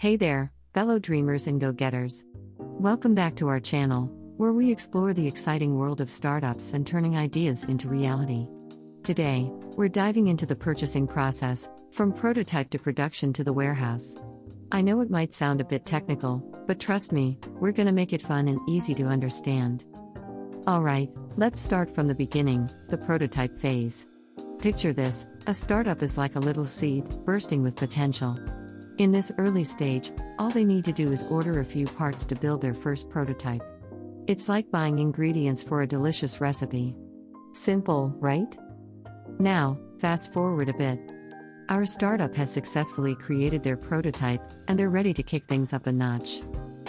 Hey there, fellow dreamers and go getters. Welcome back to our channel, where we explore the exciting world of startups and turning ideas into reality. Today, we're diving into the purchasing process, from prototype to production to the warehouse. I know it might sound a bit technical, but trust me, we're to make it fun and easy to understand. Alright, let's start from the beginning the prototype phase. Picture this a startup is like a little seed, bursting with potential. In this early stage, all they need to do is order a few parts to build their first prototype. It's like buying ingredients for a delicious recipe. Simple, right? Now, fast forward a bit. Our startup has successfully created their prototype, and they're ready to kick things up a notch.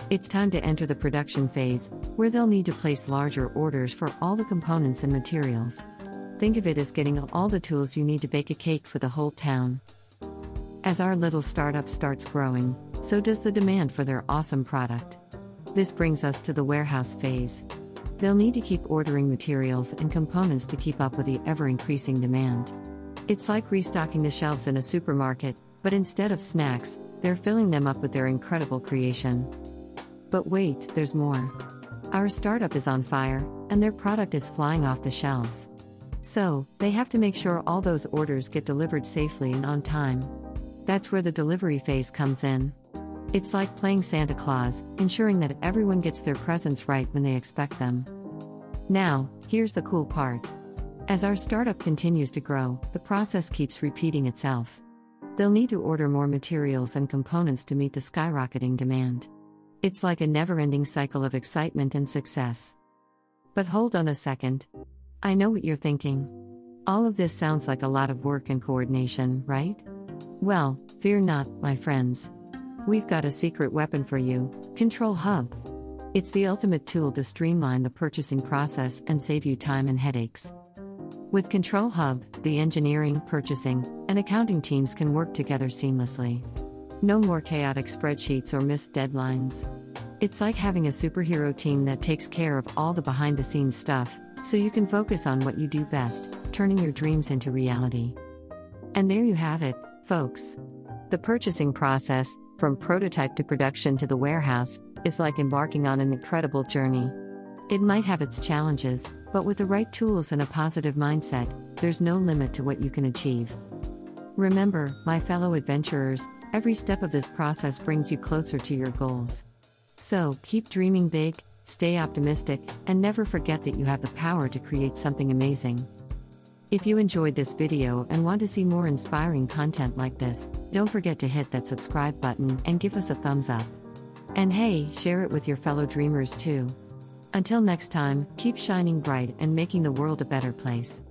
It's time to enter the production phase, where they'll need to place larger orders for all the components and materials. Think of it as getting all the tools you need to bake a cake for the whole town. As our little startup starts growing, so does the demand for their awesome product. This brings us to the warehouse phase. They'll need to keep ordering materials and components to keep up with the ever increasing demand. It's like restocking the shelves in a supermarket, but instead of snacks, they're filling them up with their incredible creation. But wait, there's more. Our startup is on fire, and their product is flying off the shelves. So, they have to make sure all those orders get delivered safely and on time. That's where the delivery phase comes in. It's like playing Santa Claus, ensuring that everyone gets their presents right when they expect them. Now, here's the cool part. As our startup continues to grow, the process keeps repeating itself. They'll need to order more materials and components to meet the skyrocketing demand. It's like a never ending cycle of excitement and success. But hold on a second. I know what you're thinking. All of this sounds like a lot of work and coordination, right? Well, fear not, my friends. We've got a secret weapon for you ControlHub. It's the ultimate tool to streamline the purchasing process and save you time and headaches. With ControlHub, the engineering, purchasing, and accounting teams can work together seamlessly. No more chaotic spreadsheets or missed deadlines. It's like having a superhero team that takes care of all the behind the scenes stuff, so you can focus on what you do best, turning your dreams into reality. And there you have it, folks. The purchasing process, from prototype to production to the warehouse, is like embarking on an incredible journey. It might have its challenges, but with the right tools and a positive mindset, there's no limit to what you can achieve. Remember, my fellow adventurers, every step of this process brings you closer to your goals. So, keep dreaming big, stay optimistic, and never forget that you have the power to create something amazing. If you enjoyed this video and want to see more inspiring content like this, don't forget to hit that subscribe button and give us a thumbs up. And hey, share it with your fellow dreamers too. Until next time, keep shining bright and making the world a better place.